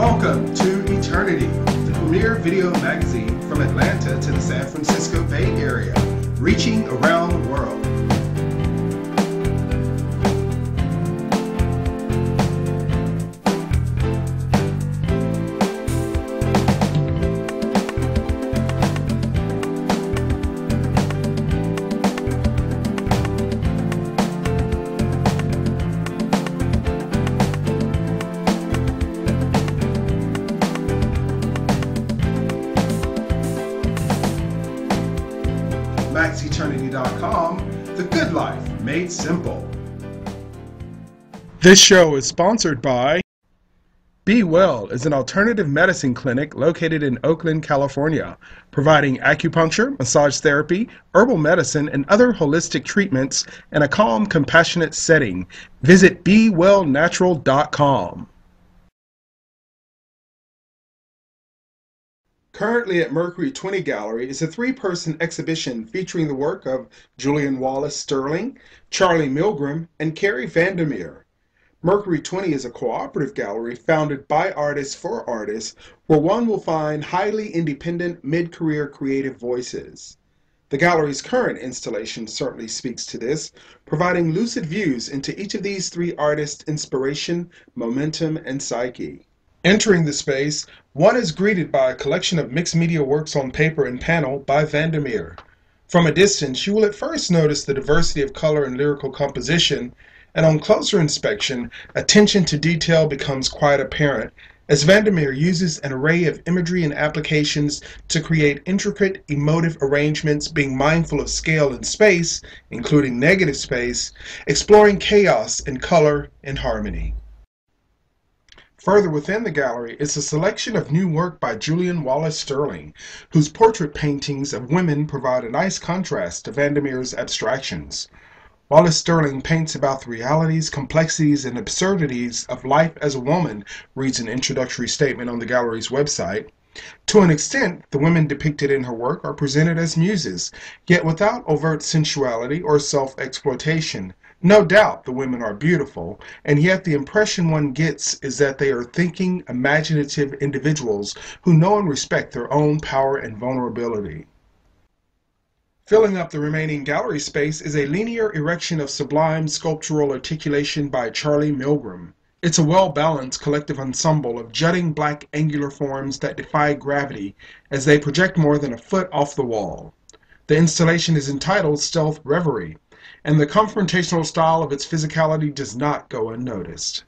Welcome to Eternity, the premier video magazine from Atlanta to the San Francisco Bay Area, reaching around MaxEternity.com, The Good Life Made Simple. This show is sponsored by Be Well is an alternative medicine clinic located in Oakland, California, providing acupuncture, massage therapy, herbal medicine, and other holistic treatments in a calm, compassionate setting. Visit BeWellNatural.com. Currently at Mercury 20 Gallery is a three person exhibition featuring the work of Julianne Wallace Sterling, Charlie Milgram, and Kerry Vander Meer. Mercury 20 is a cooperative gallery founded by artists for artists where one will find highly independent mid career creative voices. The gallery's current installation certainly speaks to this, providing lucid views into each of these three artists' inspiration, momentum, and psyche. Entering the space, one is greeted by a collection of mixed media works on paper and panel by Vander Meer. From a distance, you will at first notice the diversity of color and lyrical composition, and on closer inspection, attention to detail becomes quite apparent as Vander Meer uses an array of imagery and applications to create intricate, emotive arrangements, being mindful of scale and space, including negative space, exploring chaos in color and harmony. Further within the gallery is a selection of new work by Julianne Wallace Sterling, whose portrait paintings of women provide a nice contrast to Vander Meer's abstractions. Wallace Sterling paints about the realities, complexities, and absurdities of life as a woman, reads an introductory statement on the gallery's website. To an extent, the women depicted in her work are presented as muses, yet without overt sensuality or self exploitation. No doubt the women are beautiful, and yet the impression one gets is that they are thinking, imaginative individuals who know and respect their own power and vulnerability. Filling up the remaining gallery space is a linear erection of sublime sculptural articulation by Charlie Milgram. It's a well balanced collective ensemble of jutting black angular forms that defy gravity as they project more than a foot off the wall. The installation is entitled Stealth Reverie and the confrontational style of its physicality does not go unnoticed.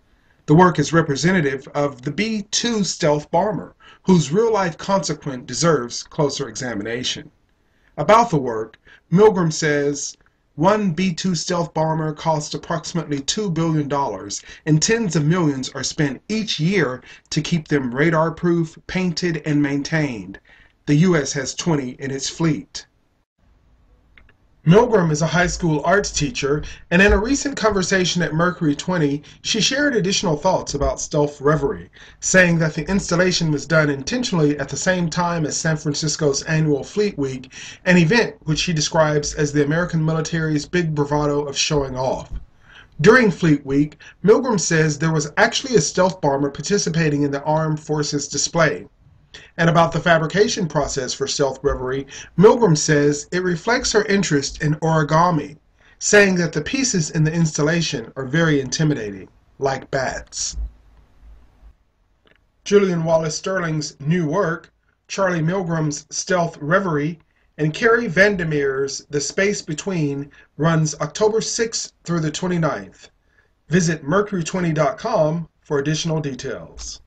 The work is representative of the B 2 stealth bomber, whose real life consequence deserves closer examination. About the work, Milgram says, one B 2 stealth bomber costs approximately $2 billion, and tens of millions are spent each year to keep them radar proof, painted, and maintained. The U.S. has 20 in its fleet. Milgram is a high school arts teacher, and in a recent conversation at Mercury 20, she shared additional thoughts about Stealth Reverie, saying that the installation was done intentionally at the same time as San Francisco's annual Fleet Week, an event which she describes as the American military's big bravado of showing off. During Fleet Week, Milgram says there was actually a stealth bomber participating in the armed forces display. And about the fabrication process for Stealth Reverie, Milgram says it reflects her interest in origami, saying that the pieces in the installation are very intimidating, like bats. Julianne Wallace Sterling's new work, Charlie Milgram's Stealth Reverie, and Kerry Vander Meer's The Space Between runs October 6th through the 29th. Visit Mercury20.com for additional details.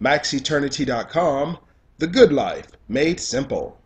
MaxEternity.com, The Good Life Made Simple.